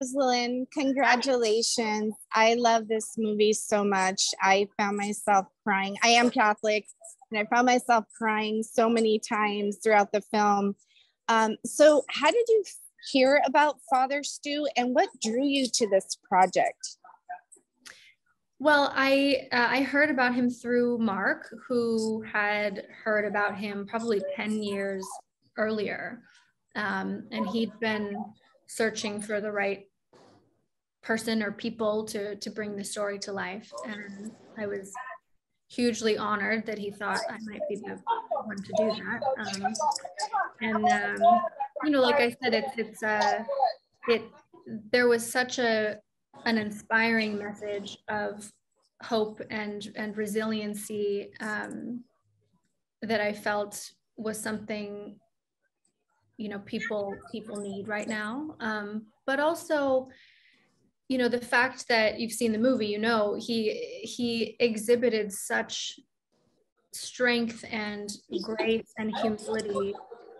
Rosalind, congratulations. I love this movie so much. I found myself crying. I am Catholic, and I found myself crying so many times throughout the film. Um, so, how did you hear about Father Stu, and what drew you to this project? Well, I uh, I heard about him through Mark, who had heard about him probably ten years earlier, um, and he'd been searching for the right person or people to to bring the story to life. And i was hugely honored that he thought i might be the one to do that. Um, and um, you know like i said it's it's uh it there was such a an inspiring message of hope and and resiliency um, that i felt was something you know people people need right now. Um, but also you know the fact that you've seen the movie you know he he exhibited such strength and grace and humility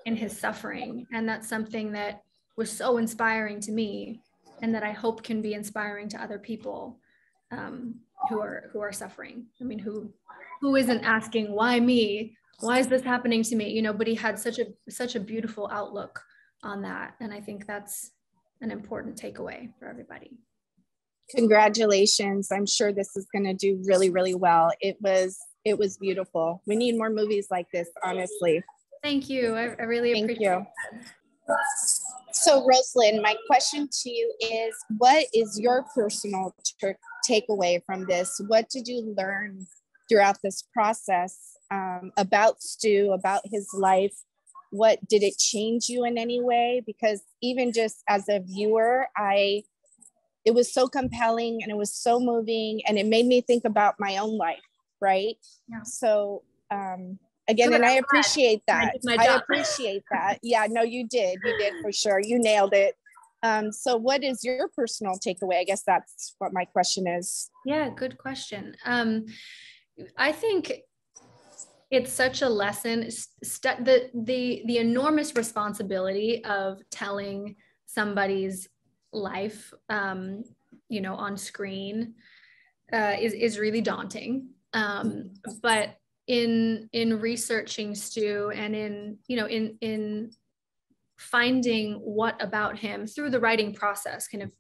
in his suffering. And that's something that was so inspiring to me and that i hope can be inspiring to other people um, who are who are suffering. I mean who who isn't asking why me why is this happening to me? You know but he had such a such a beautiful outlook on that. And i think that's an important takeaway for everybody. Congratulations. I'm sure this is going to do really really well. It was it was beautiful. We need more movies like this honestly. Thank you. I, I really Thank appreciate you. That. so rosalind my question to you is what is your personal t- takeaway from this? What did you learn throughout this process um, about stu about his life what did it change you in any way? Because even just as a viewer i it was so compelling and it was so moving and it made me think about my own life right? Yeah. so um again and i appreciate that. I, I appreciate that. Yeah no you did. You did for sure. You nailed it. Um so what is your personal takeaway? I guess that's what my question is. Yeah good question. Um i think it's such a lesson st- the the the enormous responsibility of telling somebody's life, um, you know, on screen uh, is is really daunting. Um, but in in researching Stu and in you know in in finding what about him through the writing process, kind of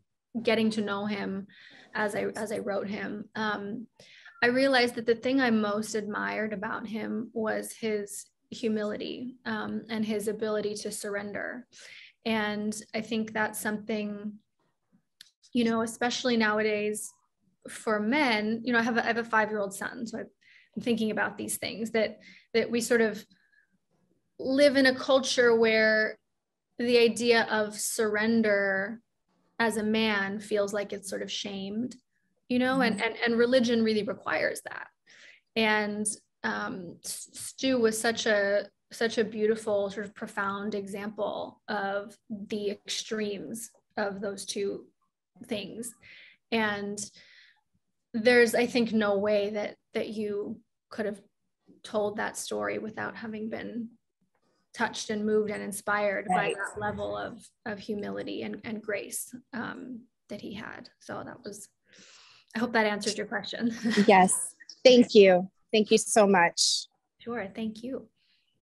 getting to know him as I as I wrote him. Um, I realized that the thing I most admired about him was his humility um, and his ability to surrender. And I think that's something, you know, especially nowadays for men, you know, I have a, I have a five-year-old son, so I'm thinking about these things that that we sort of live in a culture where the idea of surrender as a man feels like it's sort of shamed, you know, and mm-hmm. and and religion really requires that. And um, Stu was such a such a beautiful, sort of profound example of the extremes of those two things. And there's, I think, no way that that you could have told that story without having been touched and moved and inspired right. by that level of of humility and, and grace um, that he had. So that was, I hope that answered your question. yes. Thank you. Thank you so much. Sure. Thank you.